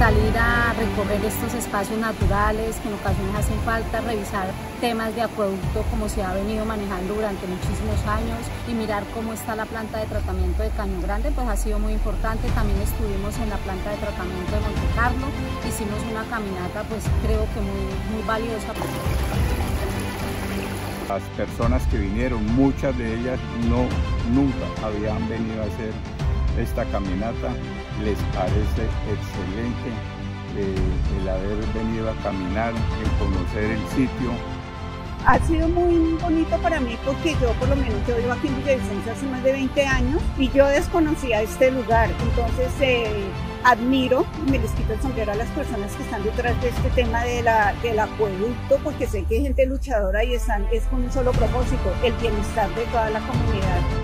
salir a recorrer estos espacios naturales que en ocasiones hacen falta, revisar temas de acueducto como se ha venido manejando durante muchísimos años y mirar cómo está la planta de tratamiento de Caño Grande, pues ha sido muy importante. También estuvimos en la planta de tratamiento de Monte Carlo, hicimos una caminata pues creo que muy, muy valiosa. Las personas que vinieron, muchas de ellas no, nunca habían venido a hacer esta caminata. Les parece excelente eh, el haber venido a caminar, el conocer el sitio. Ha sido muy bonito para mí porque yo por lo menos yo vivo aquí en Villavicencio hace más de 20 años y yo desconocía este lugar. Entonces eh, admiro y me les quito el sombrero a las personas que están detrás de este tema de la, del acueducto porque sé que hay gente luchadora y están, es con un solo propósito, el bienestar de toda la comunidad.